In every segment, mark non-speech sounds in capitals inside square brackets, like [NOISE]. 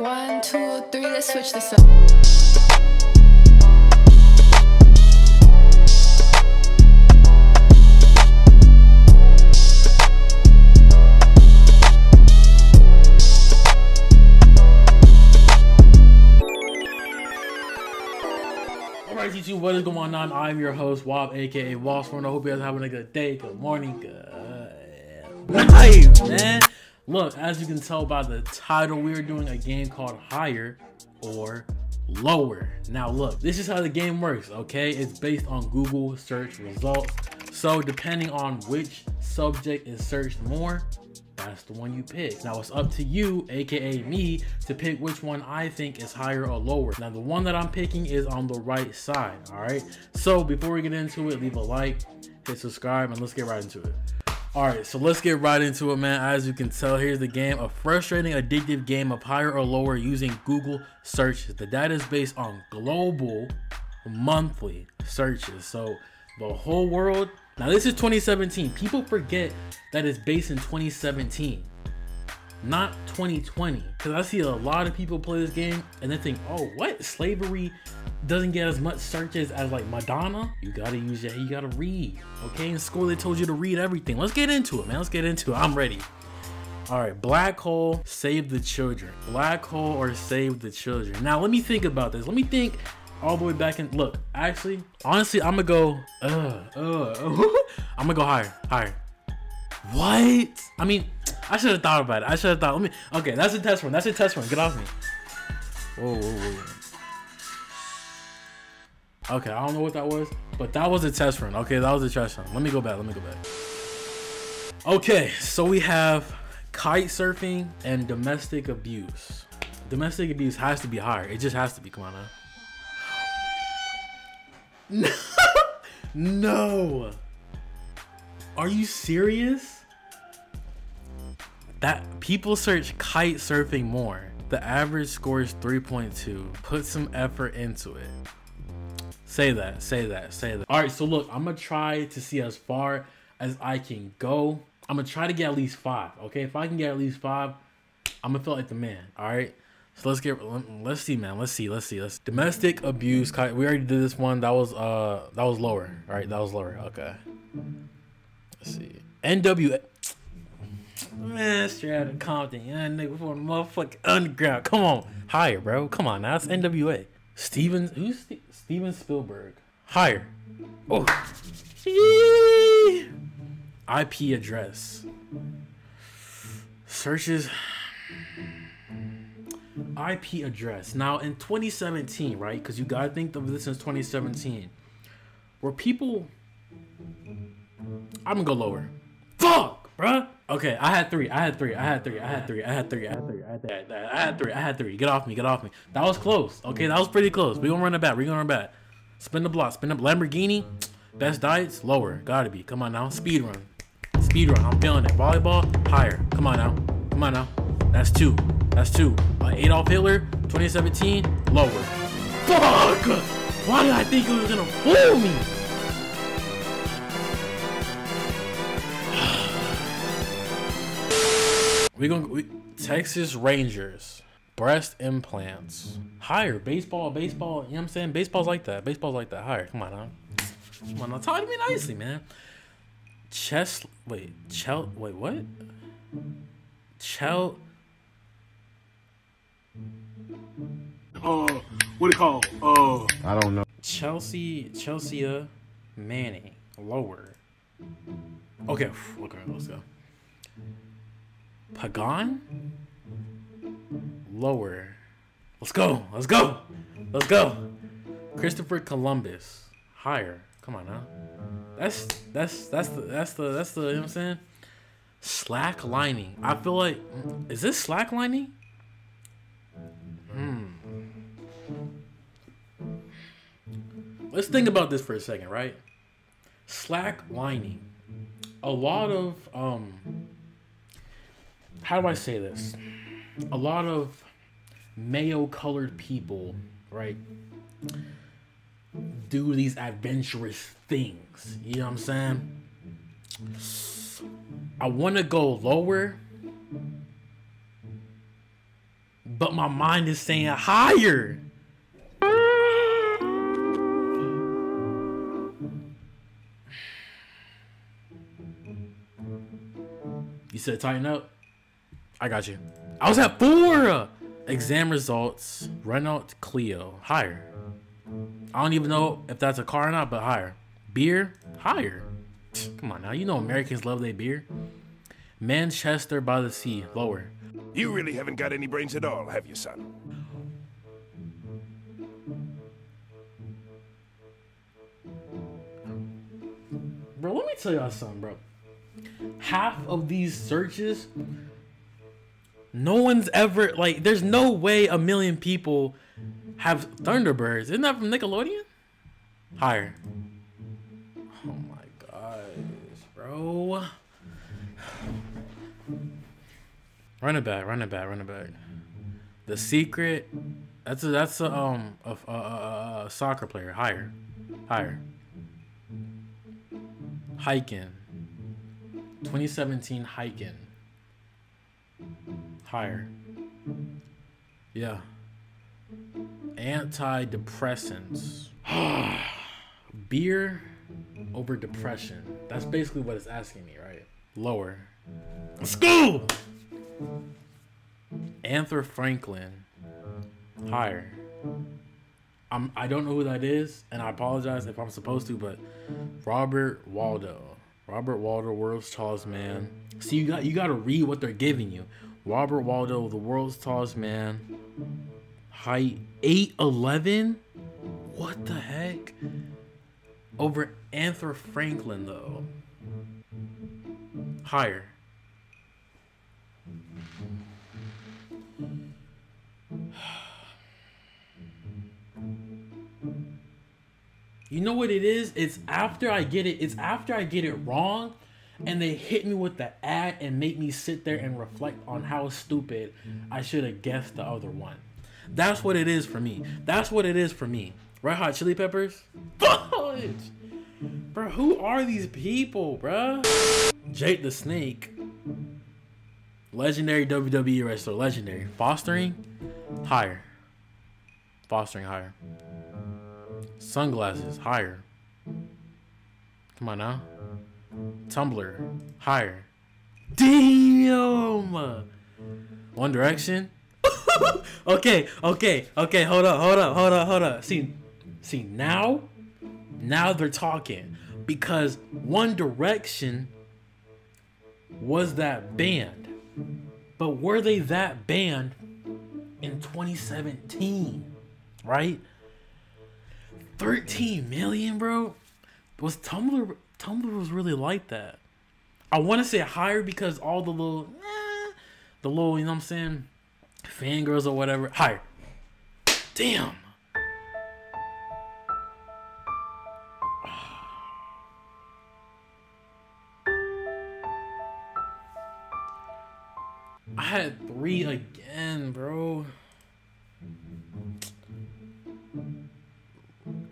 One, two, three, let's switch this up. Alright, YouTube, what is going on? I'm your host, Wob, aka Wallsworn. I hope you guys are having a good day, good morning, good night, man. Look, as you can tell by the title, we're doing a game called Higher or Lower. Now, look, this is how the game works, okay? It's based on Google search results. So, depending on which subject is searched more, that's the one you pick. Now it's up to you, aka me, to pick which one I think is higher or lower. Now the one that I'm picking is on the right side, all right? So before we get into it, leave a like, hit subscribe, and let's get right into it. All right, so let's get right into it, man. As you can tell, here's the game, a frustrating, addictive game of higher or lower using Google searches. The data is based on global monthly searches. So the whole world now this is 2017. People forget that it's based in 2017, not 2020. Because I see a lot of people play this game and they think, oh, what? Slavery doesn't get as much searches as like Madonna? You gotta use it. You gotta read. Okay, in school they told you to read everything. Let's get into it, man. Let's get into it. I'm ready. All right, black hole, save the children. Black hole or save the children. Now let me think about this. Let me think all the way back in. Look, actually, honestly, I'm gonna go. Uh, uh, [LAUGHS] I'm gonna go higher, higher. What? I mean, I should have thought about it. I should have thought. Let me. Okay, that's a test run. That's a test run. Get off me. Whoa, whoa, whoa. Okay, I don't know what that was, but that was a test run. Okay, that was a test run. Let me go back. Let me go back. Okay, so we have kite surfing and domestic abuse. Domestic abuse has to be higher. It just has to be. Come on now. No. [LAUGHS] no. Are you serious? That people search kite surfing more. The average score is 3.2. Put some effort into it. Say that, say that, say that. All right, so look, I'm gonna try to see as far as I can go. I'm gonna try to get at least five. Okay, if I can get at least five, I'm gonna feel like the man. All right. So let's get let's see, man. Let's see, let's see. Let's domestic abuse. We already did this one. That was uh that was lower. All right, that was lower. Okay. Let's see. NWA. Man, straight out of Compton, yeah, nigga, the motherfucking underground. Come on, higher, bro. Come on, now it's NWA. Steven, who's St Steven Spielberg? Higher. Oh. IP address. Searches. IP address. Now in 2017, right? Because you gotta think of this since 2017. Were people I'm gonna go lower. Fuck, bruh. Okay, I had three. I had three. I had three. I had three. I had three. I had three. I had three. I had three. I had three. Get off me. Get off me. That was close. Okay, that was pretty close. We gonna run it back. We gonna run back. Spin the block. Spin the Lamborghini. Best diets lower. Gotta be. Come on now. Speed run. Speed run. I'm feeling it. Volleyball higher. Come on now. Come on now. That's two. That's two. Uh, Adolf Hitler, 2017, lower. Fuck! Why did I think it was gonna fool me? We gonna we, Texas Rangers breast implants higher baseball baseball you know what I'm saying baseball's like that baseball's like that higher come on now come on now talk to me nicely man chest wait chel wait what chel uh, what it called? Uh, I don't know. Chelsea, Chelsea Manning, lower. Okay, okay, let's go. Pagan, lower. Let's go, let's go, let's go. Christopher Columbus, higher. Come on now. That's that's that's the that's the that's the you know what I'm saying. Slack lining. I feel like is this slack lining? Hmm. Let's think about this for a second, right? Slack lining. A lot of um how do I say this? A lot of mayo colored people, right? Do these adventurous things. You know what I'm saying? I want to go lower but my mind is saying higher. You said tighten up? I got you. I was at four! Exam results, Renault Clio, higher. I don't even know if that's a car or not, but higher. Beer, higher. Come on now, you know Americans love their beer. Manchester by the Sea, lower. You really haven't got any brains at all, have you, son? Bro, let me tell y'all something, bro. Half of these searches, no one's ever like. There's no way a million people have Thunderbirds. Isn't that from Nickelodeon? Higher. Oh my gosh, bro. Run it back, run it back, run it back. The secret. That's a that's a um a, a, a, a soccer player. Higher, higher. Hiking. 2017 hiking. Higher. Yeah. Antidepressants. [SIGHS] Beer over depression. That's basically what it's asking me, right? Lower. School! Arthur Franklin. Higher. I'm, I don't know who that is, and I apologize if I'm supposed to, but Robert Waldo. Robert Waldo, world's tallest man. See, you got you got to read what they're giving you. Robert Waldo, the world's tallest man. Height 8'11? What the heck? Over Arthur Franklin, though. Higher. [SIGHS] You know what it is? It's after I get it. It's after I get it wrong, and they hit me with the ad and make me sit there and reflect on how stupid I should have guessed the other one. That's what it is for me. That's what it is for me. Red Hot Chili Peppers. Fudge. Bro, who are these people, bro? Jake the Snake. Legendary WWE wrestler. Legendary. Fostering. Higher. Fostering higher. Sunglasses, higher. Come on now. Tumblr, higher. Damn! One Direction. [LAUGHS] okay, okay, okay. Hold up, hold up, hold up, hold up. See, see now, now they're talking because One Direction was that band, but were they that band in 2017? Right? 13 million, bro. Was Tumblr Tumblr was really like that. I want to say higher because all the little eh, the little, you know what I'm saying, fangirls or whatever. Higher. Damn. I had three again, bro.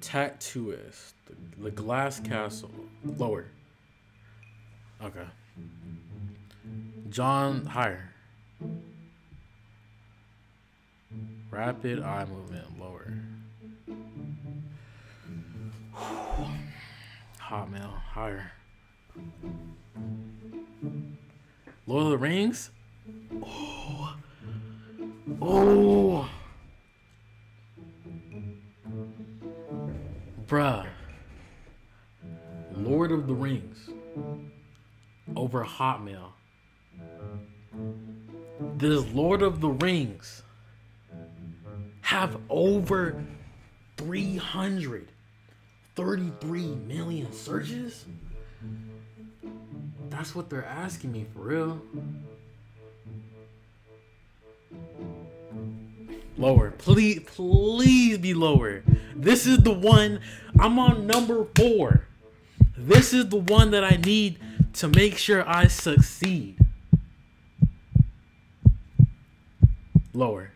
Tattooist. The, the Glass Castle. Lower. Okay. John higher. Rapid eye movement lower. Hotmail higher. Lord of the Rings. Oh. Oh. Bruh. Lord of the Rings over Hotmail. Does Lord of the Rings have over 333 million searches? That's what they're asking me for real. Lower. Please, please be lower. This is the one. I'm on number four. This is the one that I need to make sure I succeed. Lower.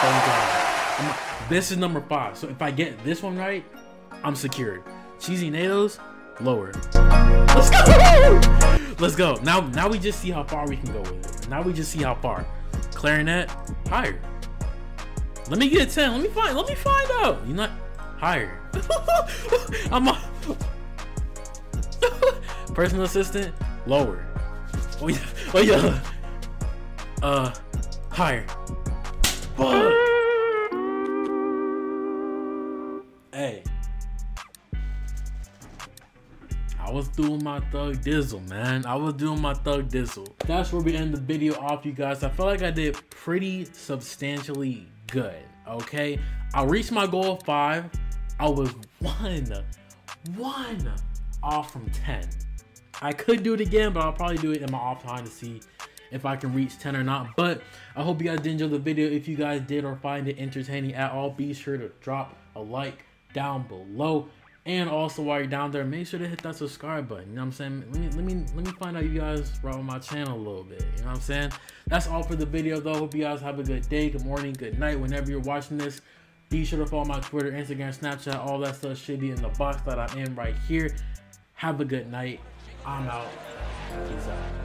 Thank God. This is number five. So if I get this one right, I'm secured. Cheesy Natos, lower. Let's go! Let's go. Now, now we just see how far we can go with it. Now we just see how far. Clarinet, higher. Let me get a 10. Let me find. Let me find out. You're not higher. [LAUGHS] I'm a [LAUGHS] personal assistant, lower. Oh yeah. Oh yeah. Uh, higher. Fuck. Hey. I was doing my thug dizzle, man. I was doing my thug dizzle. That's where we end the video off, you guys. I felt like I did pretty substantially good, okay? I reached my goal of five. I was one, one off from 10. I could do it again, but I'll probably do it in my off time to see if I can reach 10 or not. But I hope you guys did enjoy the video. If you guys did or find it entertaining at all, be sure to drop a like down below. And also while you're down there, make sure to hit that subscribe button. You know what I'm saying? Let me let me let me find out you guys rock my channel a little bit. You know what I'm saying? That's all for the video though. Hope you guys have a good day, good morning, good night, whenever you're watching this. Be sure to follow my Twitter, Instagram, Snapchat, all that stuff should be in the box that I'm in right here. Have a good night. I'm out. Peace out.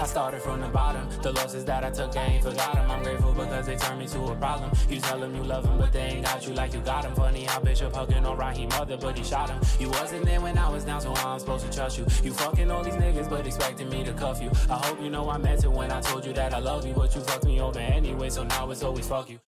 I started from the bottom. The losses that I took, I ain't forgot them. I'm grateful because they turned me to a problem. You tell them you love them, but they ain't got you like you got them. Funny how Bishop hugging on Raheem mother, but he shot him. You wasn't there when I was down, so I'm supposed to trust you? You fucking all these niggas, but expecting me to cuff you. I hope you know I meant it when I told you that I love you, but you fucked me over anyway, so now it's always fuck you.